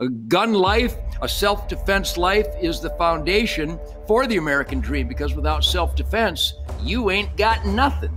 A gun life, a self defense life is the foundation for the American dream because without self defense, you ain't got nothing.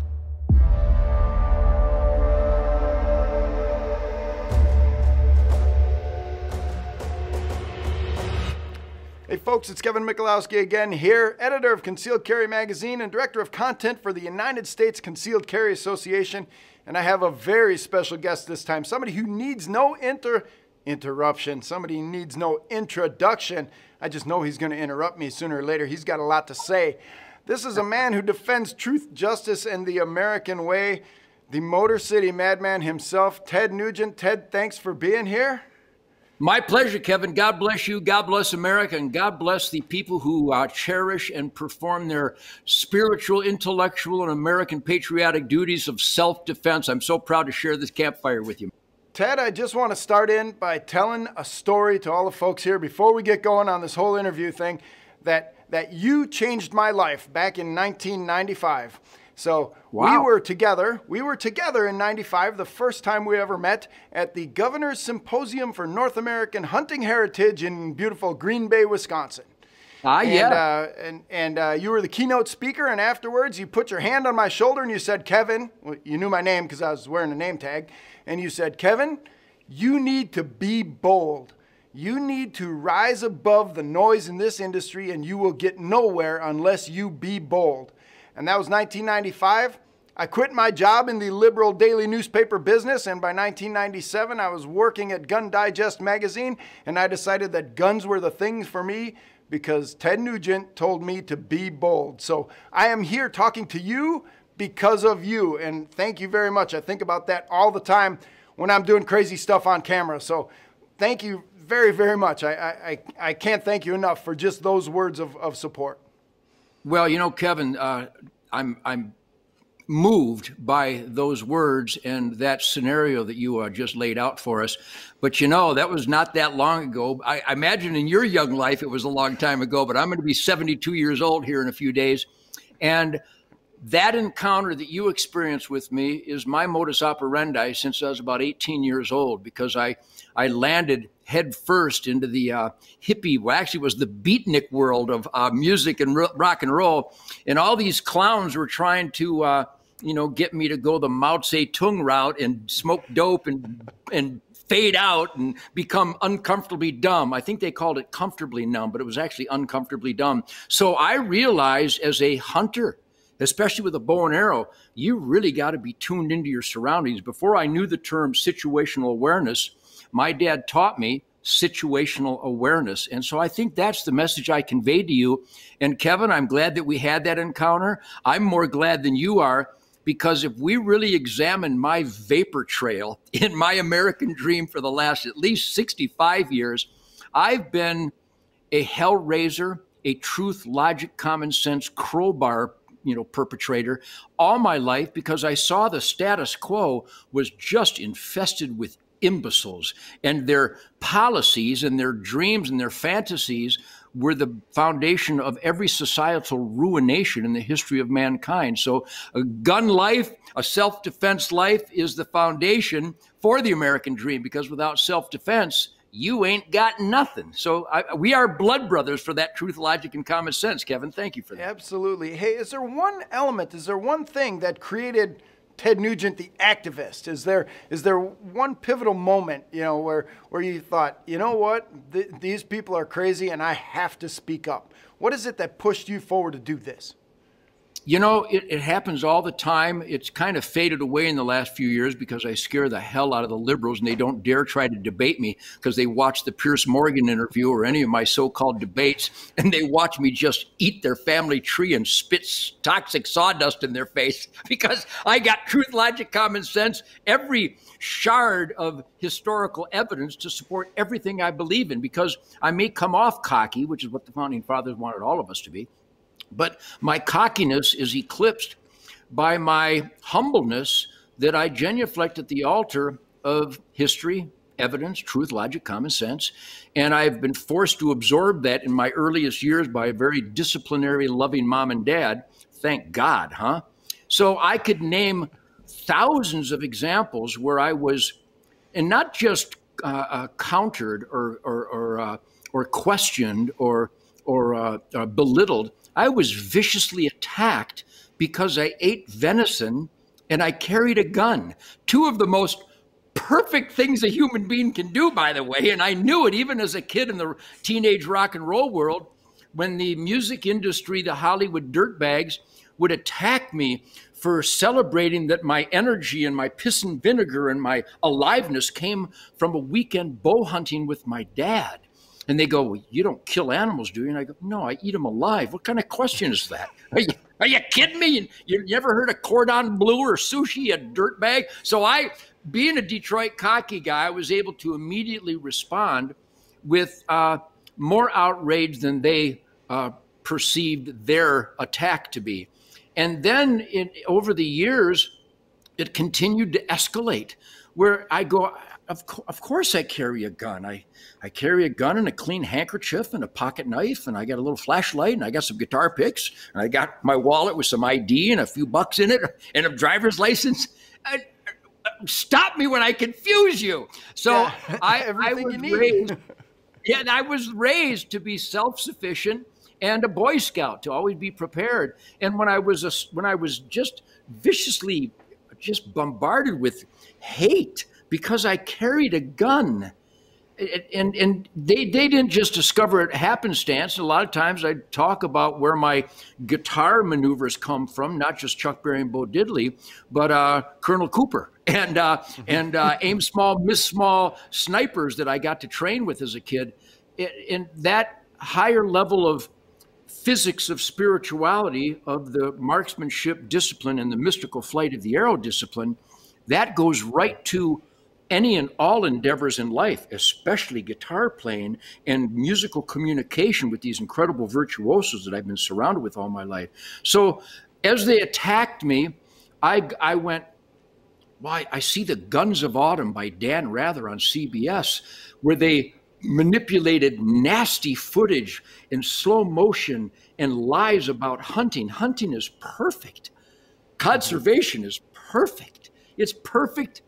Hey folks, it's Kevin Michalowski again here, editor of Concealed Carry Magazine and director of content for the United States Concealed Carry Association. And I have a very special guest this time, somebody who needs no inter interruption. Somebody needs no introduction. I just know he's going to interrupt me sooner or later. He's got a lot to say. This is a man who defends truth, justice, and the American way. The Motor City madman himself, Ted Nugent. Ted, thanks for being here. My pleasure, Kevin. God bless you. God bless America. And God bless the people who uh, cherish and perform their spiritual, intellectual, and American patriotic duties of self defense. I'm so proud to share this campfire with you. Ted, I just want to start in by telling a story to all the folks here before we get going on this whole interview thing that, that you changed my life back in 1995. So wow. we were together. We were together in 95, the first time we ever met at the Governor's Symposium for North American Hunting Heritage in beautiful Green Bay, Wisconsin. Ah, and, yeah. Uh, and and uh, you were the keynote speaker, and afterwards you put your hand on my shoulder and you said, Kevin, well, you knew my name because I was wearing a name tag and you said, Kevin, you need to be bold. You need to rise above the noise in this industry, and you will get nowhere unless you be bold. And that was 1995. I quit my job in the liberal daily newspaper business, and by 1997, I was working at Gun Digest magazine, and I decided that guns were the things for me because Ted Nugent told me to be bold. So I am here talking to you because of you. And thank you very much. I think about that all the time when I'm doing crazy stuff on camera. So thank you very, very much. I, I, I can't thank you enough for just those words of, of support. Well, you know, Kevin, uh, I'm, I'm moved by those words and that scenario that you uh, just laid out for us. But you know, that was not that long ago. I, I imagine in your young life it was a long time ago, but I'm going to be 72 years old here in a few days. And that encounter that you experienced with me is my modus operandi since I was about 18 years old because I, I landed head first into the uh, hippie, well, actually it was the beatnik world of uh, music and rock and roll. And all these clowns were trying to, uh, you know, get me to go the Mao Zedong route and smoke dope and, and fade out and become uncomfortably dumb. I think they called it comfortably numb, but it was actually uncomfortably dumb. So I realized as a hunter, especially with a bow and arrow, you really got to be tuned into your surroundings. Before I knew the term situational awareness, my dad taught me situational awareness. And so I think that's the message I conveyed to you. And Kevin, I'm glad that we had that encounter. I'm more glad than you are because if we really examine my vapor trail in my American dream for the last at least 65 years, I've been a hell raiser, a truth, logic, common sense crowbar you know perpetrator all my life because I saw the status quo was just infested with imbeciles and their policies and their dreams and their fantasies were the foundation of every societal ruination in the history of mankind. So, a gun life, a self defense life is the foundation for the American dream because without self defense, you ain't got nothing. So I, we are blood brothers for that truth, logic, and common sense, Kevin. Thank you for that. Absolutely. Hey, is there one element, is there one thing that created Ted Nugent the activist? Is there is there one pivotal moment, you know, where where you thought, you know what, Th- these people are crazy and I have to speak up? What is it that pushed you forward to do this? You know, it, it, happens all the time. It's kind of faded away in the last few years because I scare the hell out of the liberals and they don't dare try to debate me because they watch the Piers Morgan interview or any of my so called debates and they watch me just eat their family tree and spit toxic sawdust in their face because I got truth, logic, common sense, every shard of historical evidence to support everything I believe in because I may come off cocky, which is what the founding fathers wanted all of us to be but my cockiness is eclipsed by my humbleness that I genuflect at the altar of history, evidence, truth, logic, common sense. And I've been forced to absorb that in my earliest years by a very disciplinary, loving mom and dad. Thank God, huh? So I could name thousands of examples where I was, and not just uh, uh, countered or or or, uh, or questioned or or uh, uh, belittled. I was viciously attacked because I ate venison and I carried a gun. Two of the most perfect things a human being can do, by the way. And I knew it even as a kid in the teenage rock and roll world when the music industry, the Hollywood dirtbags, would attack me for celebrating that my energy and my piss and vinegar and my aliveness came from a weekend bow hunting with my dad. And they go, well, You don't kill animals, do you? And I go, No, I eat them alive. What kind of question is that? Are you, are you kidding me? You, never heard of cordon bleu or sushi, you dirtbag? So I, being a Detroit cocky guy, I was able to immediately respond with uh, more outrage than they uh, perceived their attack to be. And then in, over the years, it continued to escalate where I go, of, co- of course I carry a gun. I, I carry a gun and a clean handkerchief and a pocket knife, and I got a little flashlight, and I got some guitar picks, and I got my wallet with some ID and a few bucks in it, and a driver's license. I, uh, stop me when I confuse you. So yeah, I, I was raised, yeah, I was raised to be self-sufficient and a Boy Scout to always be prepared. And when I was a, when I was just viciously just bombarded with hate because I carried a gun. And, and they, they didn't just discover it happenstance. A lot of times I talk about where my guitar maneuvers come from, not just Chuck Berry and Bo Diddley, but uh, Colonel Cooper and uh, and uh, aim small, miss small snipers that I got to train with as a kid. And that higher level of physics of spirituality of the marksmanship discipline and the mystical flight of the arrow discipline, that goes right to any and all endeavors in life, especially guitar playing and musical communication with these incredible virtuosos that I've been surrounded with all my life. So as they attacked me, I, I went, why, I see the Guns of Autumn by Dan Rather on CBS, where they manipulated nasty footage in slow motion and lies about hunting. Hunting is perfect. Conservation is perfect. It's perfect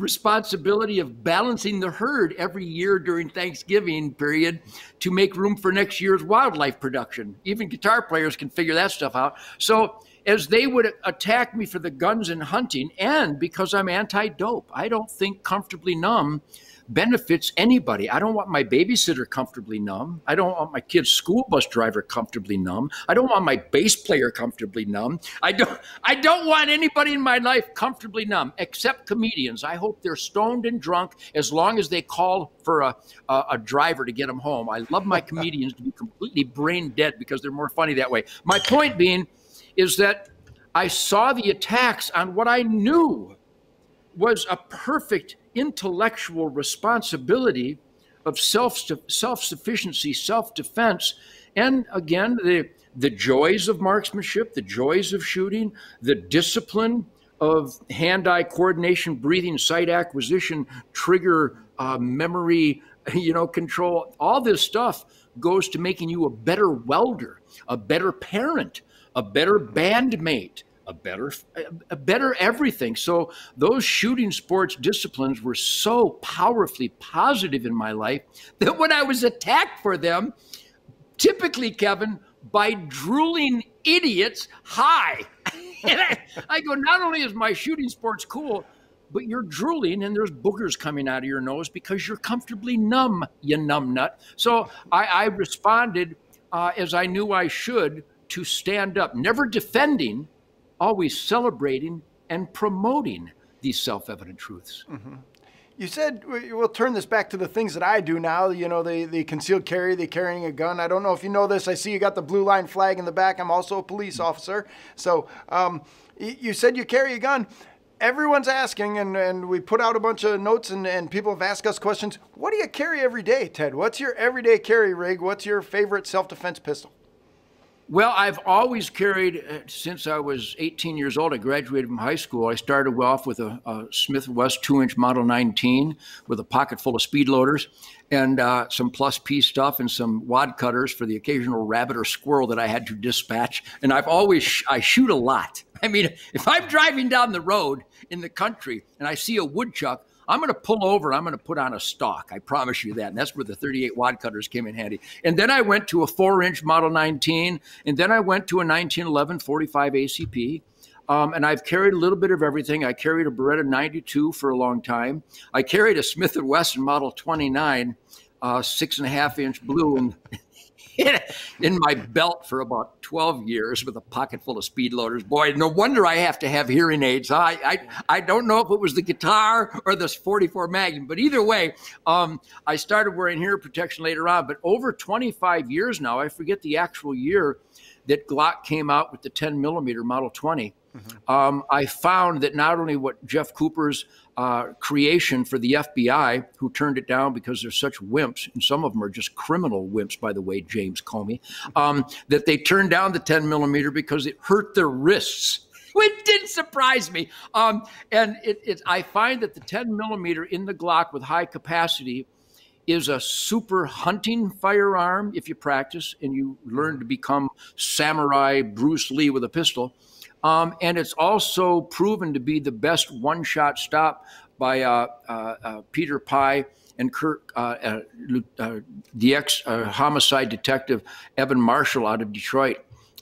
responsibility of balancing the herd every year during Thanksgiving period to make room for next year's wildlife production. Even guitar players can figure that stuff out. So as they would attack me for the guns and hunting, and because I'm anti-dope, I don't think comfortably numb benefits anybody. I don't want my babysitter comfortably numb. I don't want my kid's school bus driver comfortably numb. I don't want my bass player comfortably numb. I don't I don't want anybody in my life comfortably numb except comedians. I hope they're stoned and drunk as long as they call for a a, a driver to get them home. I love my comedians to be completely brain dead because they're more funny that way. My point being is that I saw the attacks on what I knew was a perfect intellectual responsibility of self self sufficiency, self defense, and again the the joys of marksmanship, the joys of shooting, the discipline of hand-eye coordination, breathing, sight acquisition, trigger, uh, memory, you know, control. All this stuff goes to making you a better welder, a better parent, a better bandmate, a better a better everything. So those shooting sports disciplines were so powerfully positive in my life that when i was attacked for them typically kevin by drooling idiots hi and I, I go not only is my shooting sports cool but you're drooling and there's boogers coming out of your nose because you're comfortably numb you numb nut so i, I responded uh, as i knew i should to stand up never defending always celebrating and promoting these self evident truths. Mm-hmm. You said we'll turn this back to the things that I do now. You know, the, the concealed carry, the carrying a gun. I don't know if you know this. I see you got the blue line flag in the back. I'm also a police officer. So um, you said you carry a gun. Everyone's asking, and, and we put out a bunch of notes, and, and people have asked us questions. What do you carry every day, Ted? What's your everyday carry rig? What's your favorite self defense pistol? Well, I've always carried uh, since I was 18 years old. I graduated from high school. I started off with a, a Smith West two-inch Model 19 with a pocket full of speed loaders and uh, some plus P stuff and some wad cutters for the occasional rabbit or squirrel that I had to dispatch. And I've always sh- I shoot a lot. I mean, if I'm driving down the road in the country and I see a woodchuck, I'm going to pull over. I'm going to put on a stock. I promise you that. And that's where the 38 wad cutters came in handy. And then I went to a four inch Model 19, and then I went to a 1911 45 ACP. Um, and I've carried a little bit of everything. I carried a Beretta 92 for a long time. I carried a Smith & Wesson Model 29, uh, six and a half inch blue, and in my belt for about 12 years with a pocket full of speed loaders. Boy, no wonder I have to have hearing aids. I, I, I don't know if it was the guitar or this 44 Magnum, but either way, um, I started wearing hearing protection later on. But over 25 years now, I forget the actual year that Glock came out with the 10 millimeter Model 20. Mm-hmm. Um, I found that not only what Jeff Cooper's uh, creation for the FBI, who turned it down because they're such wimps, and some of them are just criminal wimps, by the way, James Comey, um, that they turned down the 10 millimeter because it hurt their wrists. Which didn't surprise me. Um, and it, it, I find that the 10 millimeter in the Glock with high capacity is a super hunting firearm if you practice and you learn to become samurai Bruce Lee with a pistol. Um, and it's also proven to be the best one shot stop by uh, uh, uh, Peter Pi and Kirk, uh, uh, the ex homicide detective Evan Marshall out of Detroit.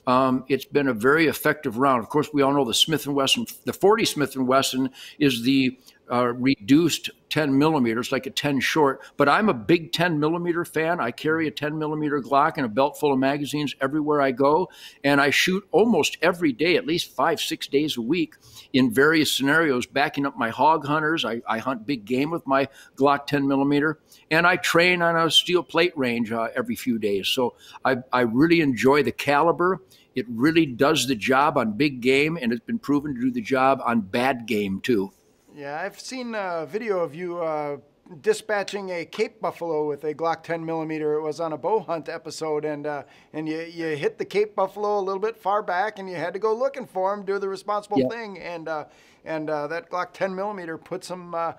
Um, it's been a very effective round. Of course, we all know the Smith and Wesson, the 40 Smith and Wesson is the uh, reduced 10 millimeters, like a 10 short. But I'm a big 10 millimeter fan. I carry a 10 millimeter Glock and a belt full of magazines everywhere I go. And I shoot almost every day, at least five, six days a week in various scenarios, backing up my hog hunters. I, I hunt big game with my Glock 10 millimeter. And I train on a steel plate range uh, every few days. So I, I really enjoy the caliber. It really does the job on big game, and it's been proven to do the job on bad game too. Yeah, I've seen a video of you uh, dispatching a Cape buffalo with a Glock 10 millimeter. It was on a bow hunt episode, and uh, and you, you hit the Cape buffalo a little bit far back, and you had to go looking for him, do the responsible yep. thing, and uh, and uh, that Glock 10 millimeter put some. Uh,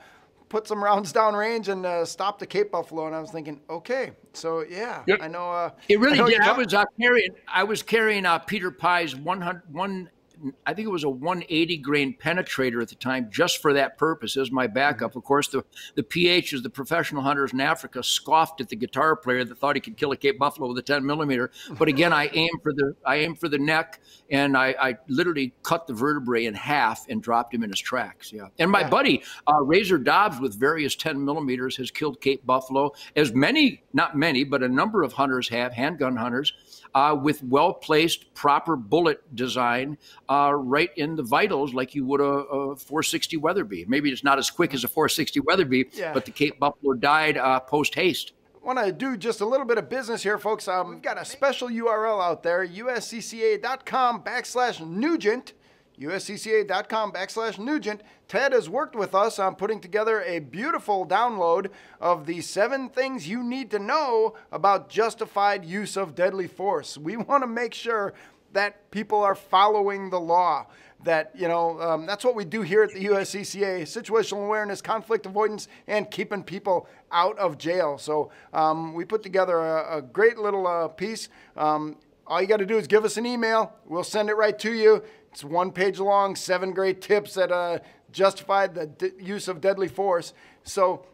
put some rounds down range and uh, stop the Cape Buffalo, and I was thinking, okay, so yeah, yep. I know. Uh, it really did. I was uh, carrying, I was carrying uh, Peter Pi's 100, one I think it was a 180 grain penetrator at the time, just for that purpose as my backup. Of course, the the PHs, the professional hunters in Africa, scoffed at the guitar player that thought he could kill a Cape Buffalo with a 10 millimeter. But again, I aim for the I aim for the neck, and I, I literally cut the vertebrae in half and dropped him in his tracks. Yeah, and my yeah. buddy uh, Razor Dobbs with various 10 millimeters has killed Cape Buffalo, as many, not many, but a number of hunters have, handgun hunters uh, with well placed, proper bullet design uh, right in the vitals, like you would a, a, 460 Weatherby. Maybe it's not as quick as a 460 Weatherby, yeah. but the Cape Buffalo died uh, post haste want to do just a little bit of business here, folks. Um, we've got a special URL out there, uscca.com backslash Nugent uscca.com backslash Nugent. Ted has worked with us on putting together a beautiful download of the seven things you need to know about justified use of deadly force. We want to make sure that people are following the law. That, you know, um, that's what we do here at the USCCA situational awareness, conflict avoidance, and keeping people out of jail. So um, we put together a, a great little uh, piece. Um, all you got to do is give us an email. We'll send it right to you. It's one page long, seven great tips that uh, justified the use of deadly force. So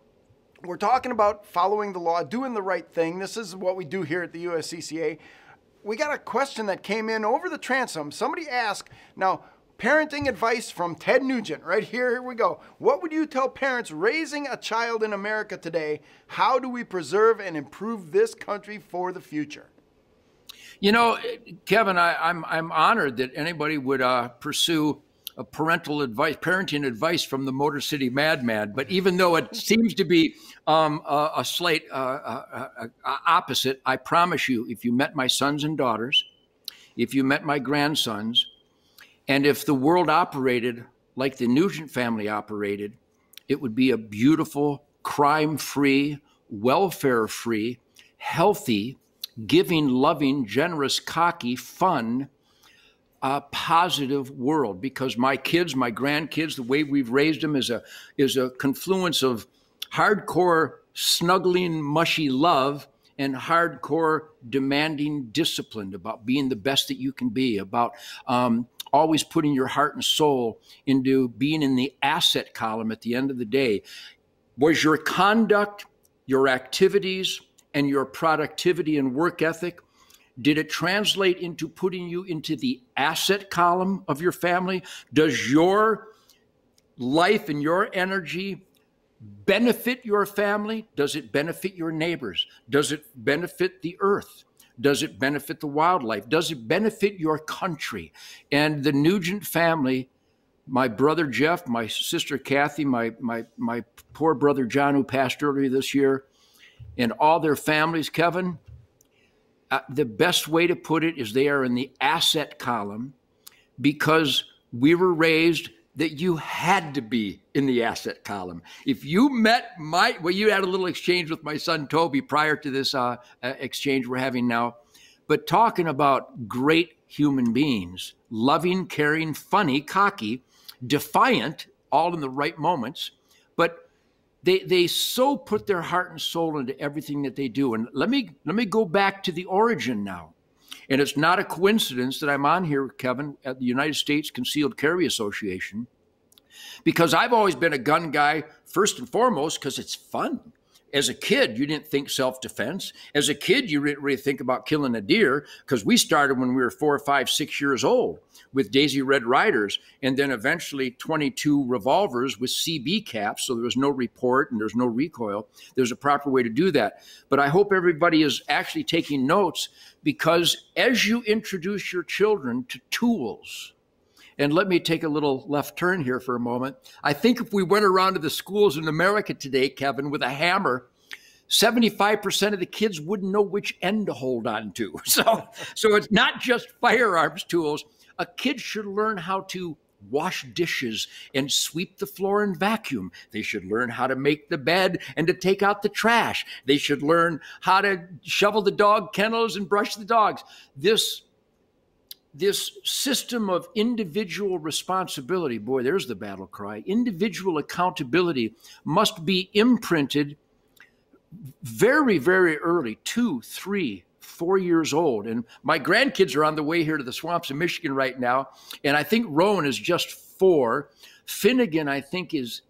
we're talking about following the law, doing the right thing. This is what we do here at the USCCA. We got a question that came in over the transom. Somebody asked, now, parenting advice from Ted Nugent. Right here, here we go. What would you tell parents raising a child in America today? How do we preserve and improve this country for the future? You know, Kevin, I, am I'm, I'm honored that anybody would uh, pursue a parental advice, parenting advice from the Motor City Madman. But even though it seems to be um, a, a, slate uh, uh, uh, uh, opposite, I promise you, if you met my sons and daughters, if you met my grandsons, and if the world operated like the Nugent family operated, it would be a beautiful, crime free, welfare free, healthy, giving, loving, generous, cocky, fun, uh, positive world. Because my kids, my grandkids, the way we've raised them is a is a confluence of hardcore snuggling, mushy love and hardcore demanding discipline about being the best that you can be, about um, always putting your heart and soul into being in the asset column at the end of the day Was your conduct, your activities, and your productivity and work ethic, did it translate into putting you into the asset column of your family? Does your life and your energy benefit your family? Does it benefit your neighbors? Does it benefit the earth? Does it benefit the wildlife? Does it benefit your country? And the Nugent family, my brother Jeff, my sister Kathy, my my my poor brother John, who passed earlier this year, and all their families, Kevin. Uh, the best way to put it is they are in the asset column because we were raised that you had to be in the asset column. If you met my, well, you had a little exchange with my son Toby prior to this uh, uh, exchange we're having now, but talking about great human beings, loving, caring, funny, cocky, defiant, all in the right moments, but they they so put their heart and soul into everything that they do. And let me let me go back to the origin now. And it's not a coincidence that I'm on here, with Kevin, at the United States Concealed Carry Association, because I've always been a gun guy, first and foremost, because it's fun. As a kid, you didn't think self defense. As a kid, you didn't really think about killing a deer because we started when we were four, five, six years old with Daisy Red Ryders and then eventually 22 revolvers with CB caps. So there was no report and there's no recoil. There's a proper way to do that. But I hope everybody is actually taking notes because as you introduce your children to tools, and let me take a little left turn here for a moment. I think if we went around to the schools in America today, Kevin, with a hammer, 75% of the kids wouldn't know which end to hold on to. So, so it's not just firearms tools. A kid should learn how to wash dishes and sweep the floor and vacuum. They should learn how to make the bed and to take out the trash. They should learn how to shovel the dog kennels and brush the dogs. This this system of individual responsibility, boy, there's the battle cry. Individual accountability must be imprinted very, very early, two, three, four years old. And my grandkids are on the way here to the swamps of Michigan right now. And I think Rowan is just four. Finnegan, I think, is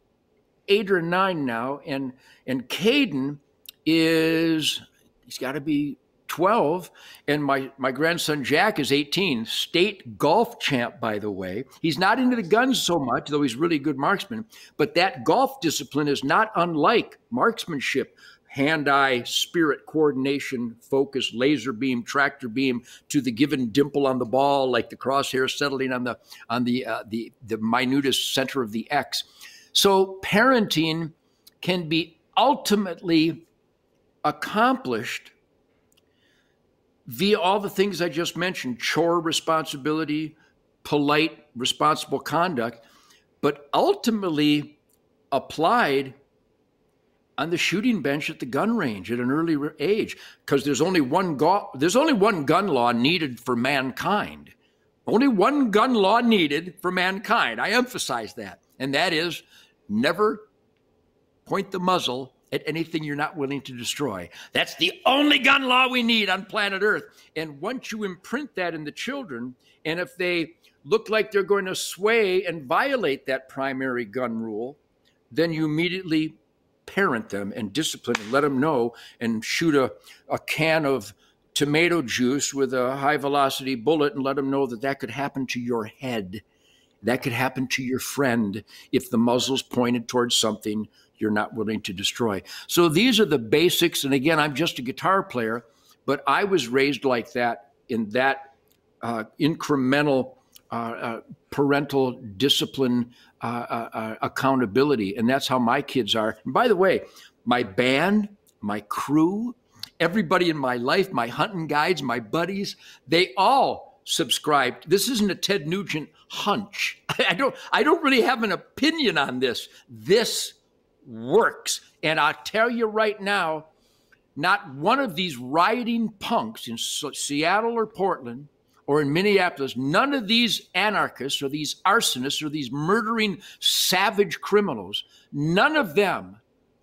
eight or nine now. And and Caden is he's got to be 12 and my my grandson Jack is 18 state golf champ by the way. He's not into the guns so much though he's really good marksman but that golf discipline is not unlike marksmanship. Hand eye spirit coordination focus laser beam tractor beam to the given dimple on the ball like the crosshair settling on the on the uh, the the minutest center of the x. So parenting can be ultimately accomplished via all the things i just mentioned chore responsibility polite responsible conduct but ultimately applied on the shooting bench at the gun range at an early age because there's only one go- there's only one gun law needed for mankind. Only one gun law needed for mankind. I emphasize that. And that is never point the muzzle at anything you're not willing to destroy. That's the only gun law we need on planet earth. And once you imprint that in the children and if they look like they're going to sway and violate that primary gun rule then you immediately parent them and discipline and let them know and shoot a, a can of tomato juice with a high velocity bullet and let them know that that could happen to your head. That could happen to your friend if the muzzle's pointed towards something you're not willing to destroy. So these are the basics. And again, I'm just a guitar player, but I was raised like that in that uh, incremental uh, uh, parental discipline uh, uh, uh, accountability. And that's how my kids are. And by the way, my band, my crew, everybody in my life, my hunting guides, my buddies, they all subscribed. This isn't a Ted Nugent hunch. I don't I don't really have an opinion on this. This works. And I'll tell you right now, not one of these rioting punks in Seattle or Portland or in Minneapolis, none of these anarchists or these arsonists or these murdering savage criminals, none of them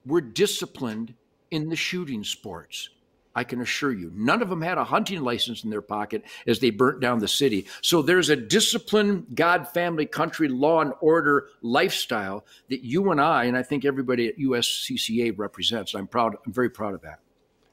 were disciplined in the shooting sports. I can assure you. None of them had a hunting license in their pocket as they burnt down the city. So there's a disciplined, God, family, country, law, and order lifestyle that you and I, and I think everybody at USCCA represents. I'm proud. I'm very proud of that.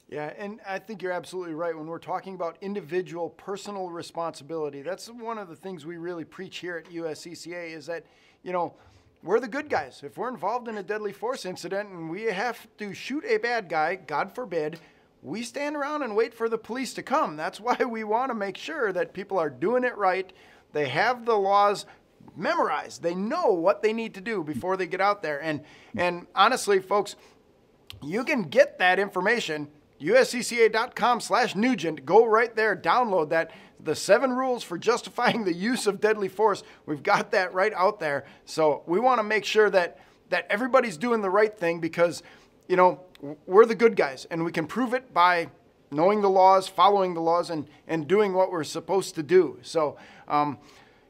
Yeah, and I think you're absolutely right. When we're talking about individual personal responsibility, that's one of the things we really preach here at USCCA is that, you know, we're the good guys. If we're involved in a deadly force incident and we have to shoot a bad guy, God forbid, we stand around and wait for the police to come. That's why we want to make sure that people are doing it right. They have the laws memorized. They know what they need to do before they get out there. And and honestly, folks, you can get that information uscca.com slash nugent go right there download that the seven rules for justifying the use of deadly force we've got that right out there so we want to make sure that that everybody's doing the right thing because you know we're the good guys, and we can prove it by knowing the laws, following the laws, and, and doing what we're supposed to do. So um,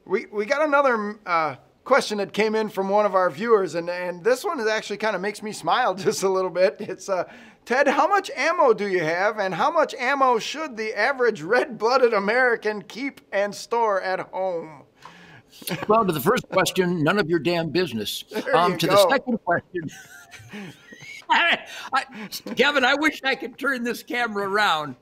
we, we got another uh, question that came in from one of our viewers, and, and this one is actually kind of makes me smile just a little bit. It's uh, Ted, how much ammo do you have, and how much ammo should the average red-blooded American keep and store at home? well, to the first question, none of your damn business. Um, to go. the second question, I, Kevin, I wish I could turn this camera around.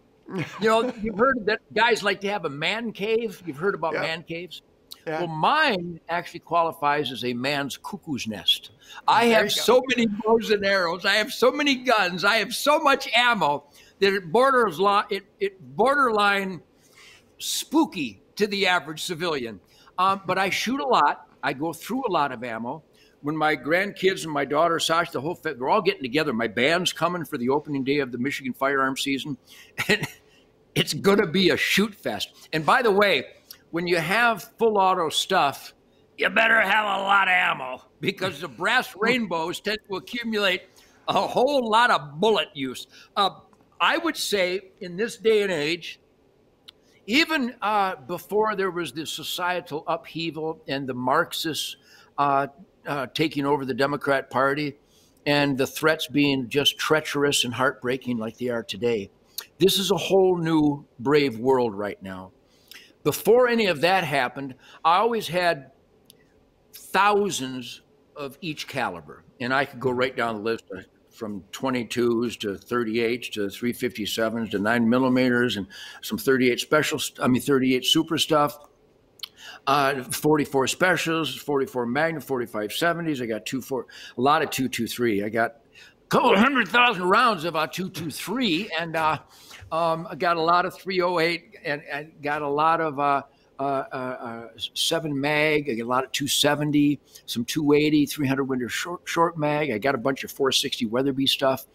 You know, you've heard that guys like to have a man cave. You've heard about yeah. man caves. Yeah. Well, mine actually qualifies as a man's cuckoo's nest. I there have so many bows and arrows. I have so many guns. I have so much ammo that it borders it, it borderline spooky to the average civilian. Um, but I shoot a lot. I go through a lot of ammo when my grandkids and my daughter Sasha, the whole family, we're all getting together. My band's coming for the opening day of the Michigan firearm season, and it's going to be a shoot fest. And by the way, when you have full auto stuff, you better have a lot of ammo because the brass rainbows tend to accumulate a whole lot of bullet use. Uh, I would say in this day and age, even uh, before there was the societal upheaval and the Marxist uh, uh, taking over the Democrat Party and the threats being just treacherous and heartbreaking like they are today. This is a whole new brave world right now. Before any of that happened, I always had thousands of each caliber, and I could go right down the list from 22s to 38s to 357s to 9 millimeters and some 38 special, I mean 38 super stuff uh, 44 specials, 44 Magnum, 45 70s. I got two four, a lot of 223. I got a couple hundred thousand rounds of uh, 223, and uh, um, I got a lot of 308, and, and got a lot of uh, uh, uh, uh, seven mag. I got a lot of 270, some 280, 300 winter short, short mag. I got a bunch of 460 Weatherby stuff.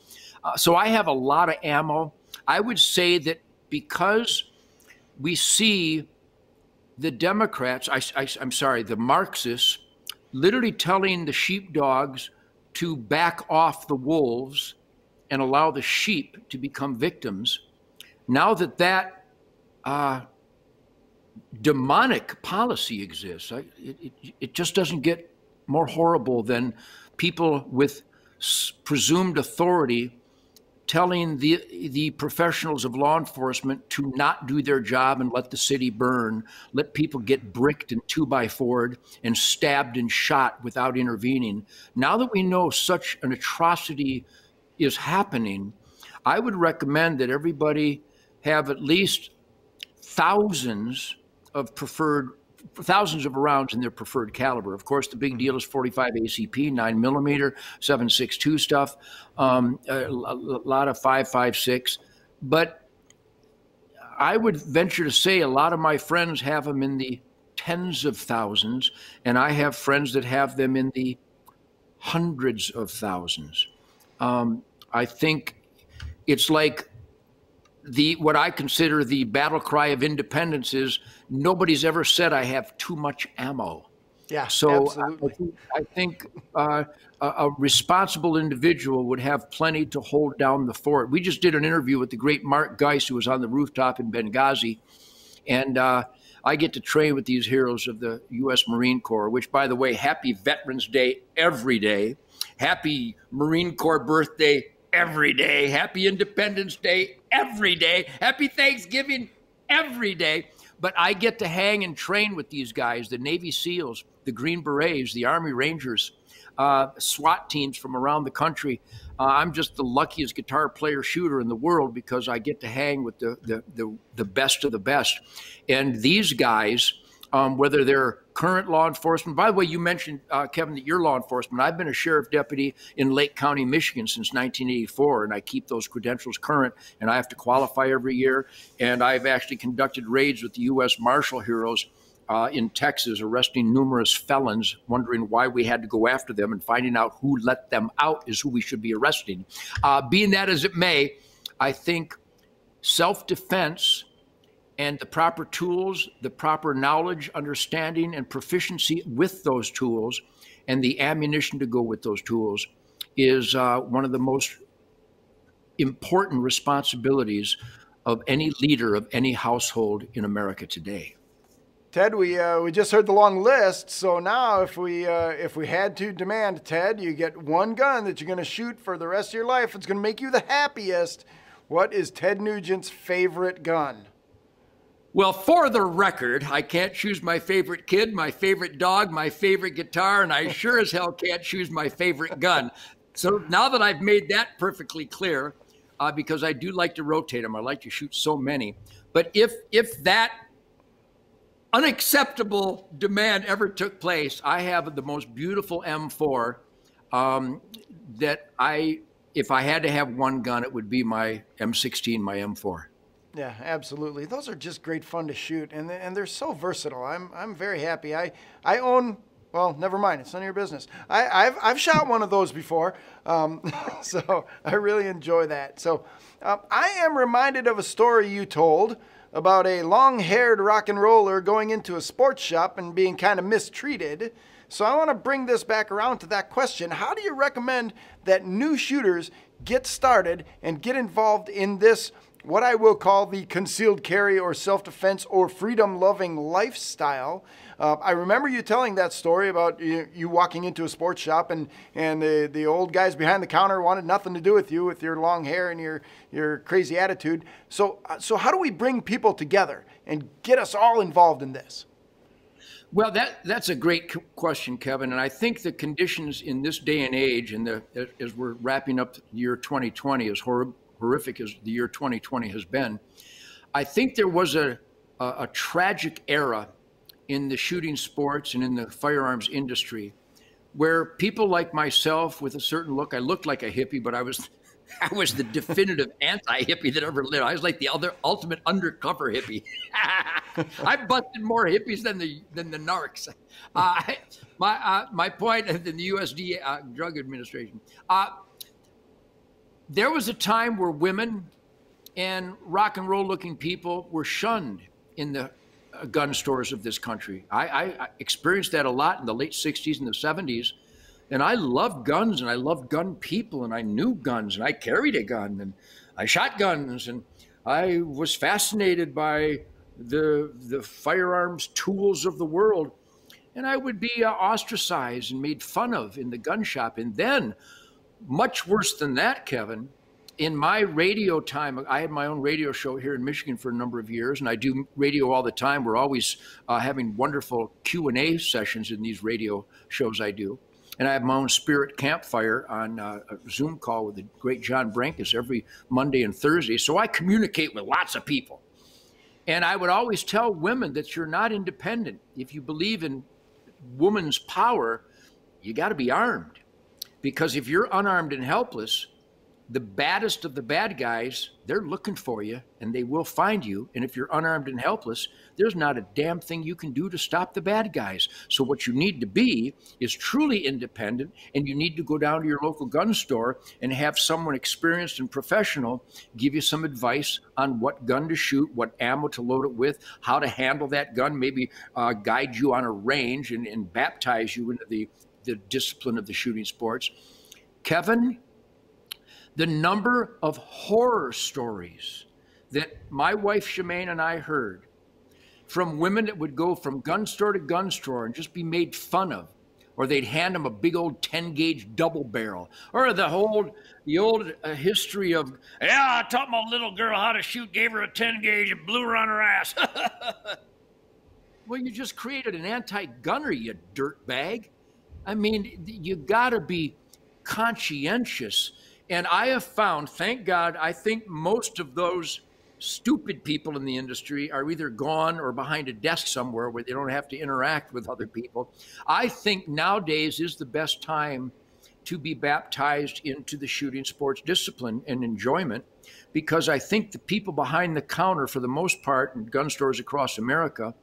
Uh, so I have a lot of ammo. I would say that because we see the Democrats, I, I, I'm sorry, the Marxists, literally telling the sheepdogs to back off the wolves and allow the sheep to become victims. Now that that uh, demonic policy exists, I, it, it, it just doesn't get more horrible than people with presumed authority telling the the professionals of law enforcement to not do their job and let the city burn, let people get bricked and two by four and stabbed and shot without intervening. Now that we know such an atrocity is happening, I would recommend that everybody have at least thousands of preferred thousands of rounds in their preferred caliber. Of course, the big deal is 45 ACP, 9 millimeter, 7.62 stuff, um, a, lot of 5.56. But I would venture to say a lot of my friends have them in the tens of thousands, and I have friends that have them in the hundreds of thousands. Um, I think it's like the what I consider the battle cry of independence is nobody's ever said I have too much ammo. Yeah, so absolutely. I, I think uh, a, responsible individual would have plenty to hold down the fort. We just did an interview with the great Mark Geist, who was on the rooftop in Benghazi, and uh, I get to train with these heroes of the U.S. Marine Corps. Which, by the way, happy Veterans Day every day, happy Marine Corps birthday every day. Happy Independence Day every day. Happy Thanksgiving every day. But I get to hang and train with these guys the Navy SEALs, the Green Berets, the Army Rangers, uh, SWAT teams from around the country. Uh, I'm just the luckiest guitar player shooter in the world because I get to hang with the, the, the, the best of the best. And these guys, um, whether they're current law enforcement. By the way, you mentioned, uh, Kevin, that you're law enforcement. I've been a sheriff deputy in Lake County, Michigan since 1984, and I keep those credentials current, and I have to qualify every year. And I've actually conducted raids with the U.S. Marshal Heroes. Uh, in Texas, arresting numerous felons, wondering why we had to go after them, and finding out who let them out is who we should be arresting. Uh, being that as it may, I think self defense and the proper tools, the proper knowledge, understanding, and proficiency with those tools, and the ammunition to go with those tools is uh, one of the most important responsibilities of any leader of any household in America today. Ted, we uh, we just heard the long list. So now, if we uh, if we had to demand, Ted, you get one gun that you're going to shoot for the rest of your life. It's going to make you the happiest. What is Ted Nugent's favorite gun? Well, for the record, I can't choose my favorite kid, my favorite dog, my favorite guitar, and I sure as hell can't choose my favorite gun. So now that I've made that perfectly clear, uh, because I do like to rotate them, I like to shoot so many. But if if that unacceptable demand ever took place, I have the most beautiful M4 um, that I, if I had to have one gun, it would be my M16, my M4. Yeah, absolutely. Those are just great fun to shoot, and and they're so versatile. I'm I'm very happy. I I own. Well, never mind. It's none of your business. I, have I've shot one of those before, um, so I really enjoy that. So uh, I am reminded of a story you told about a long-haired rock and roller going into a sports shop and being kind of mistreated. So I want to bring this back around to that question. How do you recommend that new shooters get started and get involved in this what I will call the concealed carry or self defense or freedom loving lifestyle. Uh, I remember you telling that story about you, you, walking into a sports shop and, and the, the old guys behind the counter wanted nothing to do with you with your long hair and your, your crazy attitude. So, uh, so, how do we bring people together and get us all involved in this? Well, that that's a great question, Kevin, and I think the conditions in this day and age, and the as we're wrapping up year 2020, as horrible horrific as the year 2020 has been, I think there was a, a, a tragic era in the shooting sports and in the firearms industry where people like myself with a certain look, I looked like a hippie, but I was I was the definitive anti-hippie that ever lived. I was like the other ultimate undercover hippie. I busted more hippies than the than the narcs. Uh, my uh, my point in the USDA uh, Drug Administration. There was a time where women and rock and roll looking people were shunned in the uh, gun stores of this country. I, I, experienced that a lot in the late 60s and the 70s. And I loved guns and I loved gun people and I knew guns and I carried a gun and I shot guns and I was fascinated by the, the firearms tools of the world. And I would be uh, ostracized and made fun of in the gun shop. And then much worse than that, Kevin. In my radio time, I had my own radio show here in Michigan for a number of years, and I do radio all the time. We're always uh, having wonderful Q and A sessions in these radio shows I do, and I have my own Spirit Campfire on uh, a Zoom call with the great John Brankus every Monday and Thursday. So I communicate with lots of people, and I would always tell women that you're not independent. If you believe in woman's power, you got to be armed because if you're unarmed and helpless, the baddest of the bad guys, they're looking for you and they will find you. And if you're unarmed and helpless, there's not a damn thing you can do to stop the bad guys. So, what you need to be is truly independent, and you need to go down to your local gun store and have someone experienced and professional give you some advice on what gun to shoot, what ammo to load it with, how to handle that gun, maybe uh, guide you on a range and, and baptize you into the the discipline of the shooting sports. Kevin, the number of horror stories that my wife Shemane and I heard from women that would go from gun store to gun store and just be made fun of or they'd hand them a big old 10 gauge double barrel, or the whole the old uh, history of yeah, I taught my little girl how to shoot, gave her a 10 gauge, and blew her on her ass. well, you just created an anti-gunner, you dirt bag. I mean, you got to be conscientious. And I have found, thank God, I think most of those stupid people in the industry are either gone or behind a desk somewhere where they don't have to interact with other people. I think nowadays is the best time to be baptized into the shooting sports discipline and enjoyment because I think the people behind the counter, for the most part, in gun stores across America,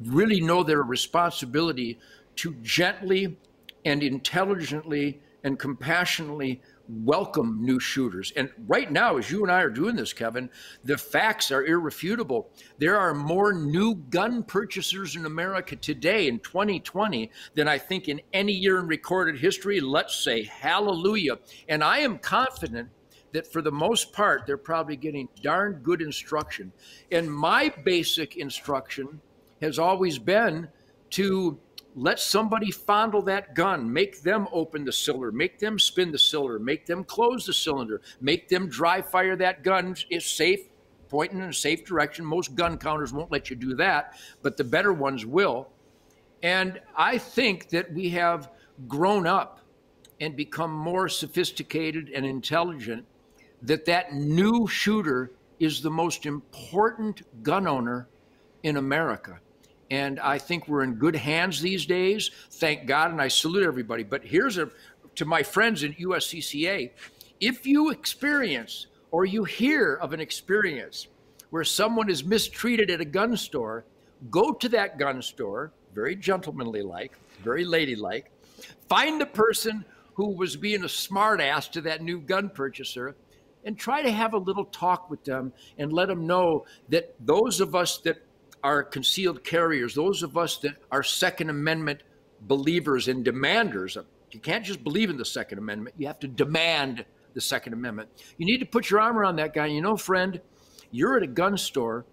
really know their responsibility to gently and intelligently and compassionately welcome new shooters. And right now, as you and I are doing this, Kevin, the facts are irrefutable. There are more new gun purchasers in America today in 2020 than I think in any year in recorded history. Let's say hallelujah. And I am confident that for the most part, they're probably getting darn good instruction. And my basic instruction has always been to let somebody fondle that gun, make them open the cylinder, make them spin the cylinder, make them close the cylinder, make them dry fire that gun. It's safe, pointing in a safe direction. Most gun counters won't let you do that, but the better ones will. And I think that we have grown up and become more sophisticated and intelligent that that new shooter is the most important gun owner in America. And I think we're in good hands these days. Thank God. And I salute everybody. But here's a to my friends in USCCA if you experience or you hear of an experience where someone is mistreated at a gun store, go to that gun store, very gentlemanly like, very ladylike, find the person who was being a smartass to that new gun purchaser and try to have a little talk with them and let them know that those of us that are concealed carriers, those of us that are Second Amendment believers and demanders. You can't just believe in the Second Amendment, you have to demand the Second Amendment. You need to put your arm around that guy. You know, friend, you're at a gun store,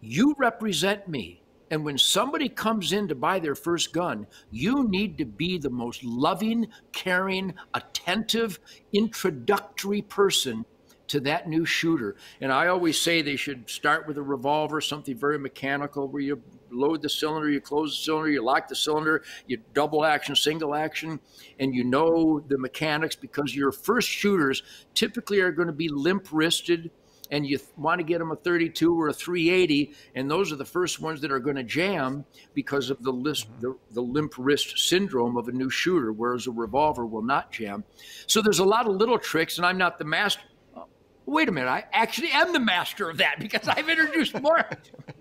you represent me. And when somebody comes in to buy their first gun, you need to be the most loving, caring, attentive, introductory person to that new shooter. And I always say they should start with a revolver, something very mechanical, where you load the cylinder, you close the cylinder, you lock the cylinder, you double action, single action, and you know the mechanics because your first shooters typically are going to be limp wristed and you want to get them a 32 or a 380 and those are the first ones that are going to jam because of the list mm-hmm. the, the limp wrist syndrome of a new shooter whereas a revolver will not jam so there's a lot of little tricks and i'm not the master wait a minute, I actually am the master of that because I've introduced more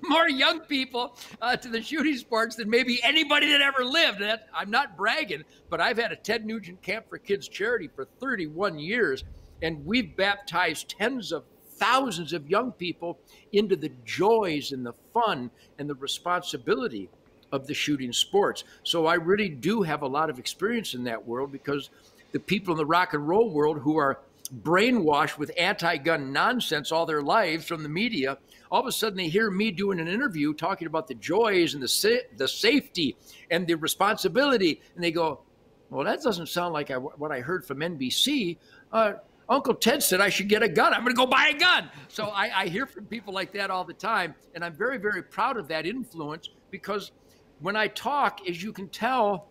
more young people uh, to the shooting sports than maybe anybody that ever lived. That, I'm not bragging, but I've had a Ted Nugent Camp for Kids charity for 31 years, and we've baptized tens of thousands of young people into the joys and the fun and the responsibility of the shooting sports. So I really do have a lot of experience in that world because the people in the rock and roll world who are brainwashed with anti-gun nonsense all their lives from the media. All of a sudden they hear me doing an interview talking about the joys and the sa- the safety and the responsibility. And they go well that doesn't sound like I, what i heard from nbc uh, uncle ted said i should get a gun. I'm going to go buy a gun. So I, I hear from people like that all the time. And i'm very very proud of that influence because when i talk as you can tell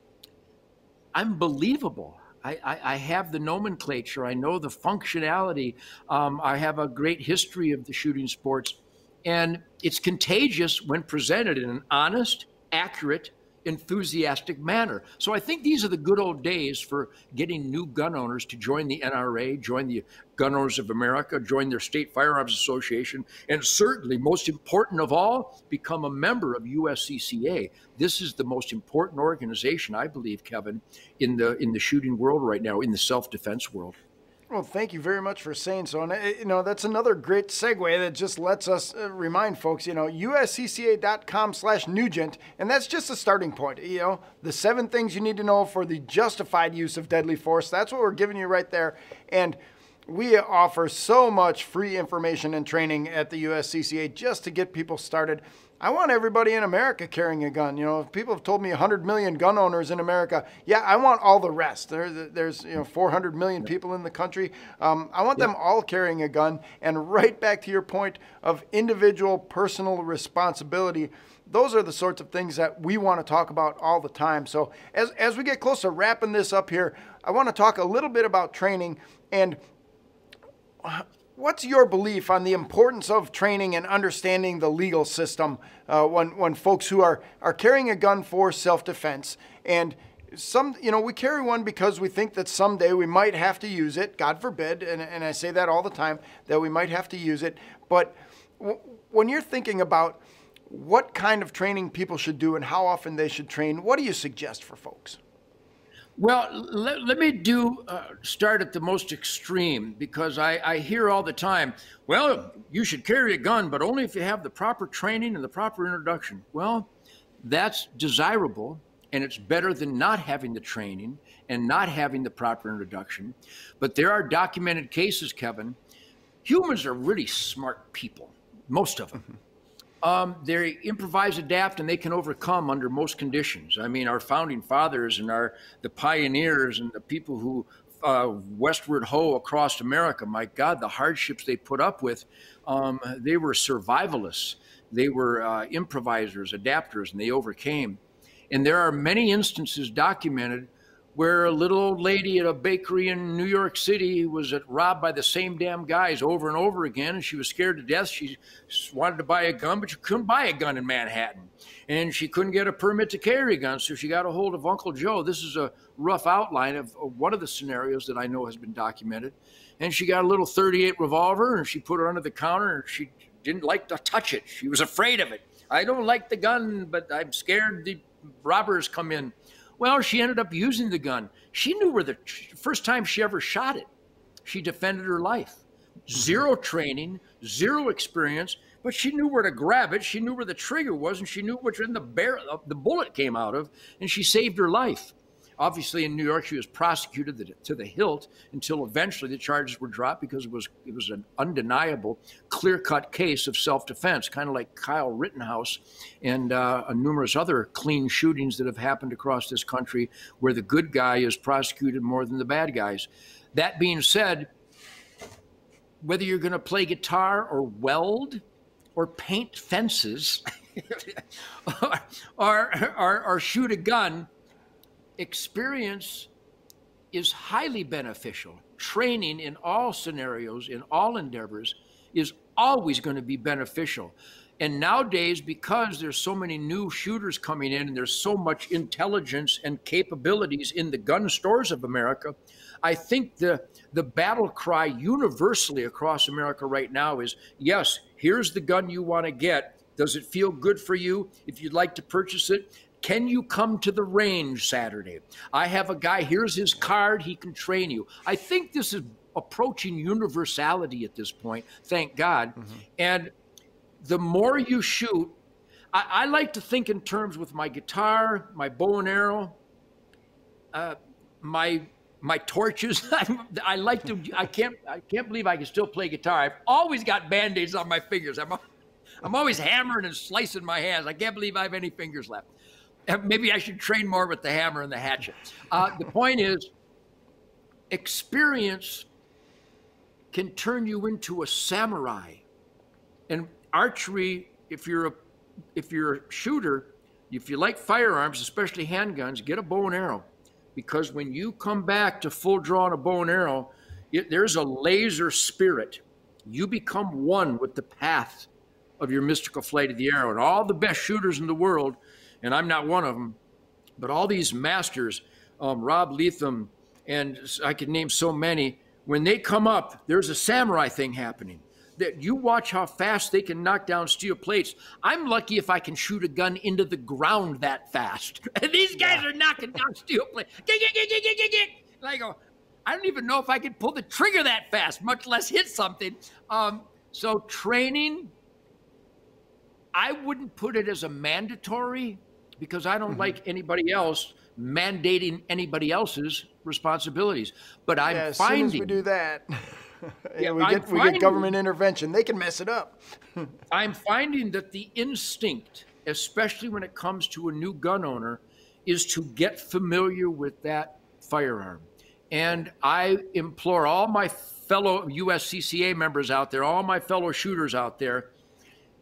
i'm believable I, I, I, have the nomenclature. I know the functionality. Um, I have a great history of the shooting sports. And it's contagious when presented in an honest, accurate, enthusiastic manner. So I think these are the good old days for getting new gun owners to join the NRA, join the Gun Owners of America, join their state firearms association, and certainly, most important of all, become a member of USCCA. This is the most important organization, I believe, Kevin, in the in the shooting world right now, in the self-defense world. Well, thank you very much for saying so. And, uh, you know, that's another great segue that just lets us uh, remind folks, you know, uscca.com slash Nugent. And that's just a starting point. You know, the seven things you need to know for the justified use of deadly force. That's what we're giving you right there. And we offer so much free information and training at the USCCA just to get people started. I want everybody in America carrying a gun. You know, people have told me 100 million gun owners in America. Yeah, I want all the rest. There, there's you know 400 million people in the country. Um, I want them all carrying a gun. And right back to your point of individual personal responsibility. Those are the sorts of things that we want to talk about all the time. So as as we get close to wrapping this up here, I want to talk a little bit about training and what's your belief on the importance of training and understanding the legal system uh, when, when folks who are, are carrying a gun for self-defense? And some you know we carry one because we think that someday we might have to use it god forbid and, and i say that all the time that we might have to use it. But when you're thinking about what kind of training people should do and how often they should train what do you suggest for folks well, let, let me do uh, start at the most extreme because I, I hear all the time, well, you should carry a gun, but only if you have the proper training and the proper introduction. Well, that's desirable and it's better than not having the training and not having the proper introduction. But there are documented cases, Kevin. Humans are really smart people, most of them. Um, they improvise, adapt, and they can overcome under most conditions. I mean, our founding fathers and our the pioneers and the people who uh, westward ho across America. My God, the hardships they put up with. Um, they were survivalists. They were uh, improvisers, adapters, and they overcame. And there are many instances documented where a little old lady at a bakery in New York City was robbed by the same damn guys over and over again, and she was scared to death. She wanted to buy a gun, but she couldn't buy a gun in Manhattan, and she couldn't get a permit to carry a gun, so she got a hold of Uncle Joe. This is a rough outline of, of one of the scenarios that I know has been documented, and she got a little 38 revolver, and she put it under the counter, and she didn't like to touch it. She was afraid of it. I don't like the gun, but I'm scared the robbers come in. Well, she ended up using the gun. She knew where the first time she ever shot it, she defended her life. Mm-hmm. Zero training, zero experience, but she knew where to grab it. She knew where the trigger was, and she knew which end the barrel the bullet came out of, and she saved her life. Obviously, in New York, she was prosecuted to the hilt until eventually the charges were dropped because it was it was an undeniable, clear-cut case of self-defense, kind of like Kyle Rittenhouse and uh, numerous other clean shootings that have happened across this country, where the good guy is prosecuted more than the bad guys. That being said, whether you're going to play guitar or weld or paint fences or, or, or, or shoot a gun experience is highly beneficial. Training in all scenarios, in all endeavors, is always going to be beneficial. And nowadays, because there's so many new shooters coming in and there's so much intelligence and capabilities in the gun stores of America, I think the the battle cry universally across America right now is yes, here's the gun you want to get. Does it feel good for you? If you'd like to purchase it, can you come to the range Saturday? I have a guy, here's his card, he can train you. I think this is approaching universality at this point, thank God. Mm-hmm. And the more you shoot, I, I, like to think in terms with my guitar, my bow and arrow, uh, my my torches. I, I, like to. I can't. I can't believe I can still play guitar. I've always got band-aids on my fingers. I'm, I'm always hammering and slicing my hands. I can't believe I have any fingers left. Maybe I should train more with the hammer and the hatchet. Uh, the point is, experience can turn you into a samurai. And archery, if you're a if you're a shooter, if you like firearms, especially handguns, get a bow and arrow, because when you come back to full draw on a bow and arrow, it, there's a laser spirit. You become one with the path of your mystical flight of the arrow, and all the best shooters in the world and I'm not one of them, but all these masters, um, Rob Leatham, and I could name so many, when they come up, there's a samurai thing happening. That you watch how fast they can knock down steel plates. I'm lucky if I can shoot a gun into the ground that fast. And these guys yeah. are knocking down steel plates. And I go, I don't even know if I could pull the trigger that fast, much less hit something. Um, so training, I wouldn't put it as a mandatory because I don't mm-hmm. like anybody else mandating anybody else's responsibilities. But I'm yeah, as finding soon as we do that. yeah, we get we get government intervention. They can mess it up. I'm finding that the instinct, especially when it comes to a new gun owner, is to get familiar with that firearm. And I implore all my fellow USCCA members out there, all my fellow shooters out there,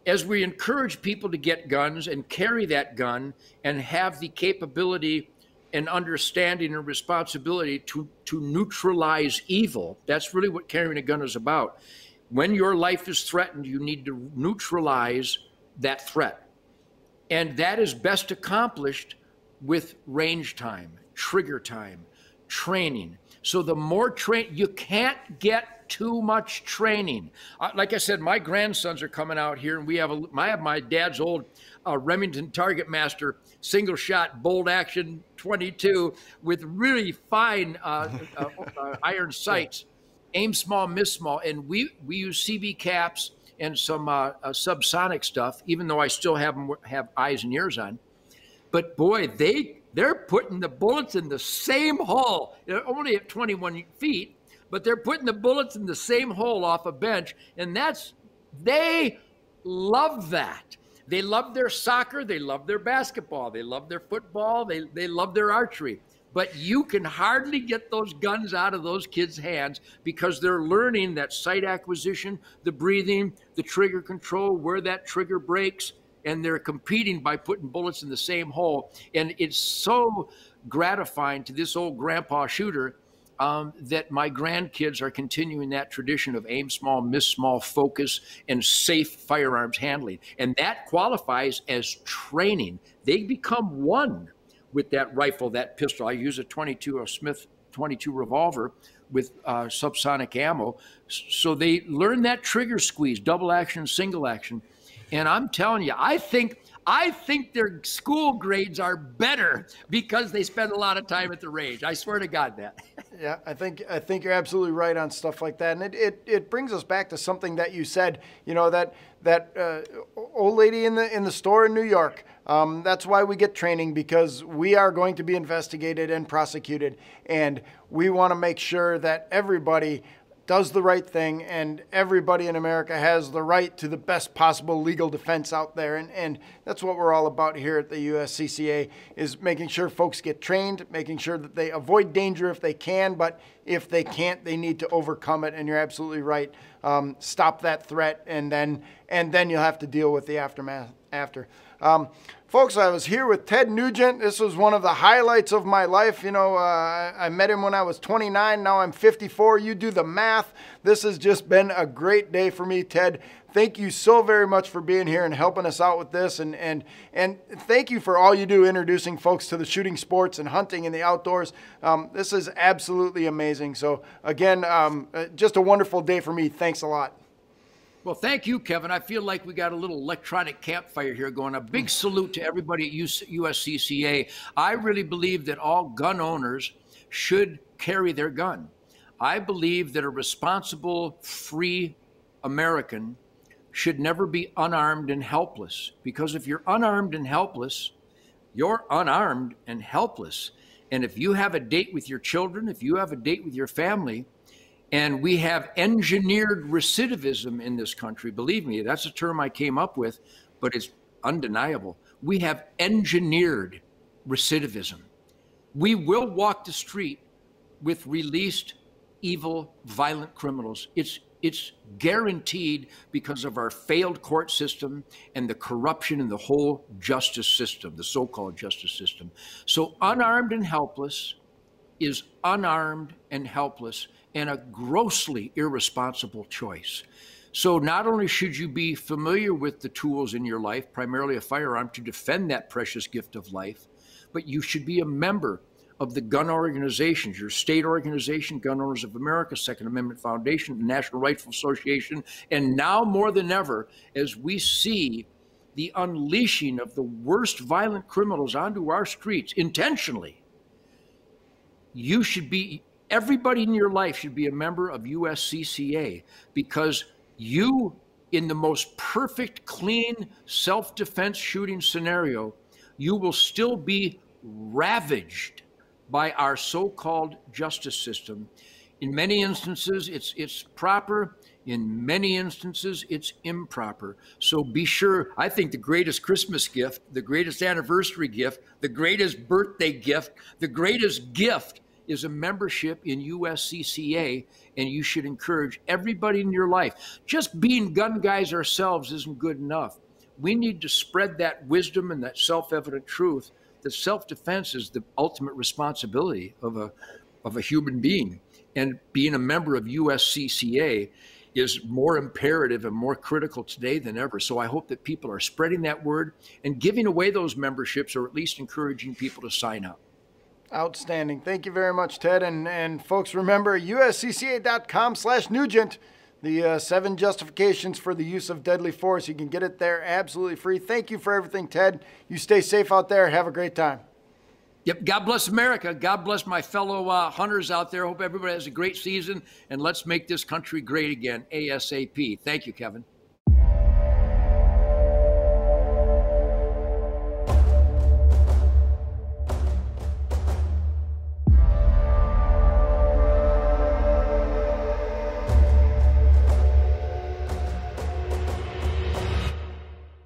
as we encourage people to get guns and carry that gun and have the capability and understanding and responsibility to, to neutralize evil, that's really what carrying a gun is about. When your life is threatened, you need to neutralize that threat. And that is best accomplished with range time, trigger time, training. So the more train, you can't get too much training. Uh, like I said, my grandsons are coming out here, and we have a, I have my dad's old uh, Remington Target Master single shot bolt action 22 with really fine uh, uh, uh, iron sights, aim small, miss small, and we we use CB caps and some uh, subsonic stuff. Even though I still have them have eyes and ears on, but boy, they they're putting the bullets in the same hole. They're only at 21 feet, but they're putting the bullets in the same hole off a bench. And that's, they love that. They love their soccer. They love their basketball. They love their football. They, they love their archery. But you can hardly get those guns out of those kids' hands because they're learning that sight acquisition, the breathing, the trigger control, where that trigger breaks and they're competing by putting bullets in the same hole. And it's so gratifying to this old grandpa shooter um, that my grandkids are continuing that tradition of aim small, miss small, focus, and safe firearms handling. And that qualifies as training. They become one with that rifle, that pistol. I use a 22, a Smith 22 revolver with uh, subsonic ammo. So they learn that trigger squeeze, double action, single action. And I'm telling you, I think I think their school grades are better because they spend a lot of time at the range. I swear to God that. yeah, I think I think you're absolutely right on stuff like that, and it, it, it brings us back to something that you said. You know that that uh, old lady in the in the store in New York. Um, that's why we get training because we are going to be investigated and prosecuted, and we want to make sure that everybody does the right thing, and everybody in America has the right to the best possible legal defense out there. And, and that's what we're all about here at the USCCA is making sure folks get trained, making sure that they avoid danger if they can, but if they can't, they need to overcome it. And you're absolutely right. Um, stop that threat, and then and then you'll have to deal with the aftermath after. Um, folks, I was here with Ted Nugent. This was one of the highlights of my life. You know, uh, I met him when I was 29. Now I'm 54. You do the math. This has just been a great day for me, Ted. Thank you so very much for being here and helping us out with this. And, and, and thank you for all you do introducing folks to the shooting sports and hunting and the outdoors. Um, this is absolutely amazing. So, again, um, uh, just a wonderful day for me. Thanks a lot. Well, thank you, Kevin. I feel like we got a little electronic campfire here going. A big hmm. salute to everybody at USCCA. I really believe that all gun owners should carry their gun. I believe that a responsible, free American should never be unarmed and helpless. Because if you're unarmed and helpless, you're unarmed and helpless. And if you have a date with your children, if you have a date with your family, and we have engineered recidivism in this country. Believe me, that's a term I came up with, but it's undeniable. We have engineered recidivism. We will walk the street with released, evil, violent criminals. It's it's guaranteed because of our failed court system and the corruption in the whole justice system, the so called justice system. So, unarmed and helpless is unarmed and helpless and a grossly irresponsible choice. So, not only should you be familiar with the tools in your life, primarily a firearm, to defend that precious gift of life, but you should be a member of the gun organizations, your state organization, Gun Owners of America, Second Amendment Foundation, the National Rifle Association, and now more than ever, as we see the unleashing of the worst violent criminals onto our streets intentionally, you should be everybody in your life should be a member of USCCA because you, in the most perfect, clean self defense shooting scenario, you will still be ravaged by our so called justice system. In many instances, it's it's proper. In many instances, it's improper. So be sure. I think the greatest Christmas gift, the greatest anniversary gift, the greatest birthday gift, the greatest gift is a membership in USCCA, and you should encourage everybody in your life. Just being gun guys ourselves isn't good enough. We need to spread that wisdom and that self evident truth that self defense is the ultimate responsibility of a, of a human being. And being a member of USCCA is more imperative and more critical today than ever. So I hope that people are spreading that word and giving away those memberships or at least encouraging people to sign up. Outstanding. Thank you very much, Ted. And, and folks, remember uscca.com slash Nugent, the uh, seven justifications for the use of deadly force. You can get it there absolutely free. Thank you for everything, Ted. You stay safe out there. Have a great time. Yep. God bless America. God bless my fellow uh, hunters out there. Hope everybody has a great season, and let's make this country great again ASAP. Thank you, Kevin.